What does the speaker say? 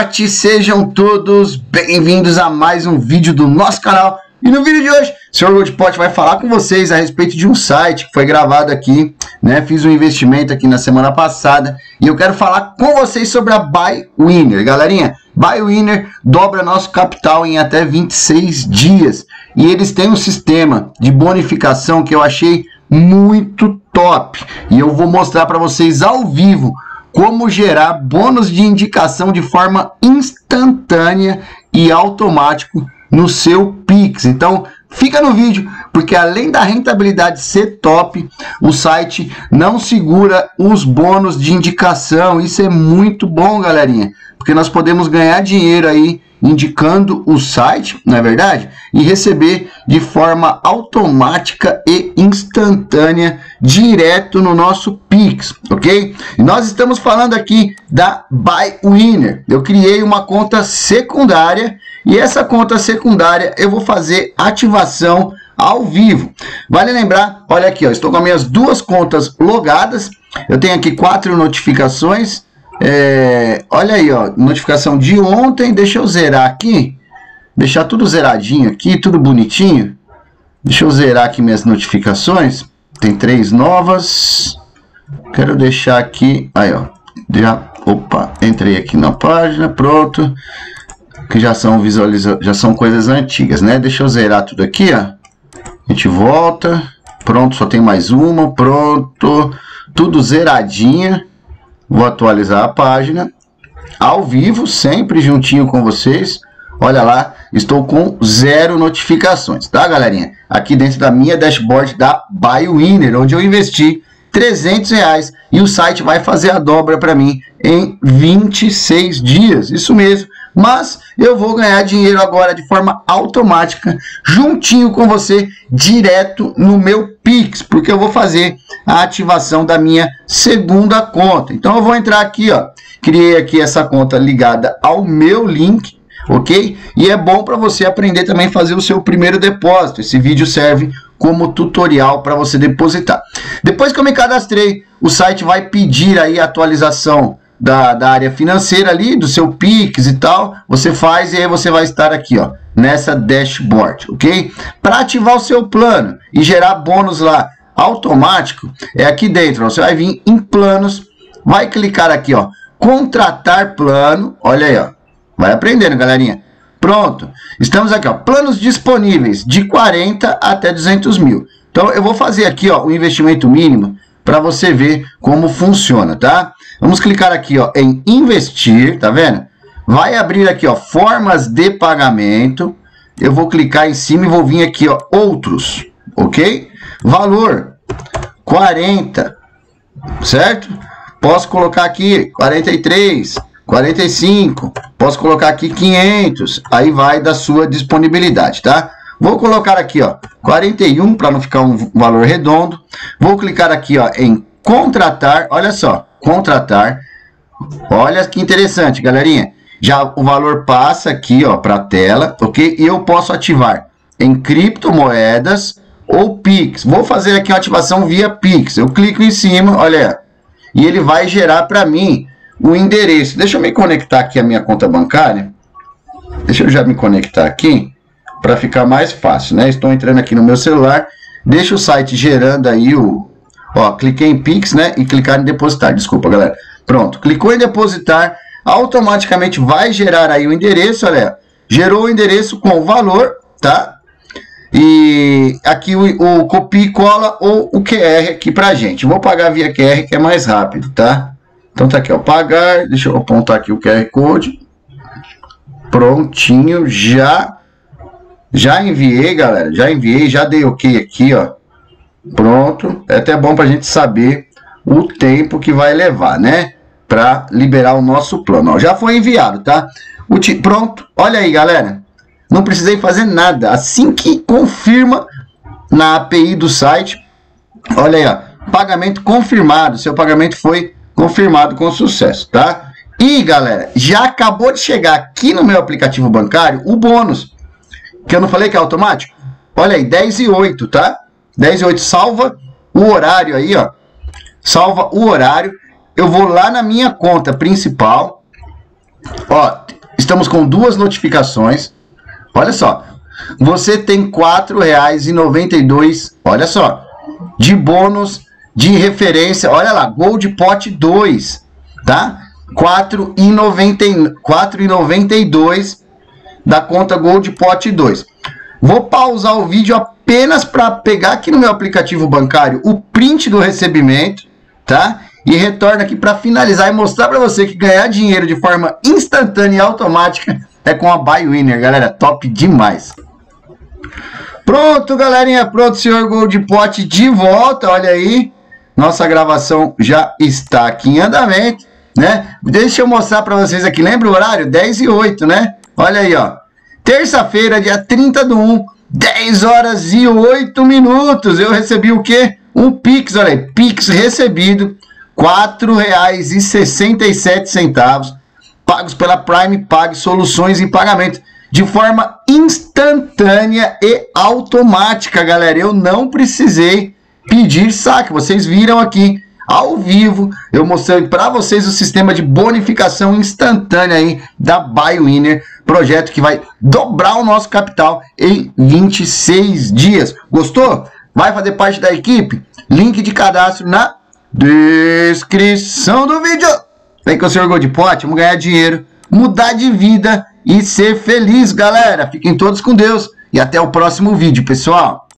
noite, sejam todos bem-vindos a mais um vídeo do nosso canal. E no vídeo de hoje, o Sr. Goldpot vai falar com vocês a respeito de um site que foi gravado aqui, né? Fiz um investimento aqui na semana passada e eu quero falar com vocês sobre a Buy Winner. Galerinha, Buy Winner dobra nosso capital em até 26 dias. E eles têm um sistema de bonificação que eu achei muito top. E eu vou mostrar para vocês ao vivo como gerar bônus de indicação de forma instantânea e automático no seu Pix. Então, fica no vídeo, porque além da rentabilidade ser top, o site não segura os bônus de indicação. Isso é muito bom, galerinha, porque nós podemos ganhar dinheiro aí indicando o site, não é verdade? E receber de forma automática e instantânea direto no nosso Pix, ok? E nós estamos falando aqui da Buy Winner. Eu criei uma conta secundária e essa conta secundária eu vou fazer ativação ao vivo. Vale lembrar, olha aqui, ó, estou com as minhas duas contas logadas. Eu tenho aqui quatro notificações é, olha aí, ó, notificação de ontem. Deixa eu zerar aqui. Deixar tudo zeradinho aqui, tudo bonitinho. Deixa eu zerar aqui minhas notificações. Tem três novas. Quero deixar aqui. Aí, ó. Já, opa, entrei aqui na página, pronto. Que já são visualiza, já são coisas antigas, né? Deixa eu zerar tudo aqui, ó. A gente volta. Pronto, só tem mais uma. Pronto. Tudo zeradinha. Vou atualizar a página. Ao vivo, sempre juntinho com vocês. Olha lá, estou com zero notificações, tá, galerinha? Aqui dentro da minha dashboard da BuyWinner, onde eu investi 300 reais e o site vai fazer a dobra para mim em 26 dias. Isso mesmo. Mas eu vou ganhar dinheiro agora de forma automática, juntinho com você, direto no meu Pix, porque eu vou fazer a ativação da minha segunda conta. Então eu vou entrar aqui, ó, criei aqui essa conta ligada ao meu link, ok? E é bom para você aprender também a fazer o seu primeiro depósito. Esse vídeo serve como tutorial para você depositar. Depois que eu me cadastrei, o site vai pedir aí atualização da, da área financeira ali, do seu Pix e tal, você faz e aí você vai estar aqui, ó, nessa dashboard, ok? Para ativar o seu plano e gerar bônus lá automático, é aqui dentro, ó, você vai vir em planos, vai clicar aqui, ó, contratar plano, olha aí, ó, vai aprendendo, galerinha. Pronto, estamos aqui, ó, planos disponíveis de 40 até 200 mil. Então, eu vou fazer aqui, ó, o investimento mínimo para você ver como funciona, tá? Vamos clicar aqui, ó, em investir, tá vendo? Vai abrir aqui, ó, formas de pagamento. Eu vou clicar em cima e vou vir aqui, ó, outros, ok? Valor 40, certo? Posso colocar aqui 43, 45, posso colocar aqui 500, aí vai da sua disponibilidade, tá? Vou colocar aqui, ó, 41 para não ficar um valor redondo. Vou clicar aqui, ó, em contratar, olha só, contratar. Olha que interessante, galerinha. Já o valor passa aqui, ó, para a tela, ok? E eu posso ativar em criptomoedas ou Pix. Vou fazer aqui uma ativação via Pix. Eu clico em cima, olha, e ele vai gerar para mim o endereço. Deixa eu me conectar aqui a minha conta bancária. Deixa eu já me conectar aqui para ficar mais fácil, né? Estou entrando aqui no meu celular. Deixa o site gerando aí o, Ó, cliquei em Pix, né? E clicar em depositar. Desculpa, galera. Pronto. Clicou em depositar. Automaticamente vai gerar aí o endereço, olha. Gerou o endereço com o valor, tá? E aqui o, o copia e cola ou o QR aqui pra gente. Vou pagar via QR que é mais rápido, tá? Então tá aqui, ó. Pagar. Deixa eu apontar aqui o QR Code. Prontinho. Já. Já enviei, galera. Já enviei. Já dei ok aqui, ó. Pronto. É até bom para a gente saber o tempo que vai levar, né? Para liberar o nosso plano. Ó, já foi enviado, tá? O ti... Pronto. Olha aí, galera. Não precisei fazer nada. Assim que confirma na API do site, olha aí, ó, pagamento confirmado. Seu pagamento foi confirmado com sucesso, tá? E, galera, já acabou de chegar aqui no meu aplicativo bancário o bônus. Que eu não falei que é automático? Olha aí, 10 e 8, tá? 10 e 8, salva o horário aí, ó. Salva o horário. Eu vou lá na minha conta principal. Ó, estamos com duas notificações. Olha só. Você tem R$ 4,92, olha só, de bônus de referência. Olha lá, Gold Pot 2, tá? R$ 4,92 da conta Gold Pot 2. Vou pausar o vídeo apenas para pegar aqui no meu aplicativo bancário o print do recebimento, tá? E retorno aqui para finalizar e mostrar para você que ganhar dinheiro de forma instantânea e automática é com a Buy Winner, galera. Top demais. Pronto, galerinha. Pronto, senhor Gold Pot de volta. Olha aí. Nossa gravação já está aqui em andamento, né? Deixa eu mostrar para vocês aqui. Lembra o horário? 10 e 8, né? Olha aí, ó. Terça-feira, dia 30 do 1, 10 horas e 8 minutos. Eu recebi o quê? Um Pix, olha aí. Pix recebido. R$ 4,67, pagos pela Prime Pag Soluções em Pagamento, de forma instantânea e automática, galera. Eu não precisei pedir saque, vocês viram aqui ao vivo, eu mostrei para vocês o sistema de bonificação instantânea aí da BioWinner, projeto que vai dobrar o nosso capital em 26 dias. Gostou? Vai fazer parte da equipe? Link de cadastro na descrição do vídeo. Vem com o senhor Gold vamos ganhar dinheiro, mudar de vida e ser feliz, galera. Fiquem todos com Deus e até o próximo vídeo, pessoal.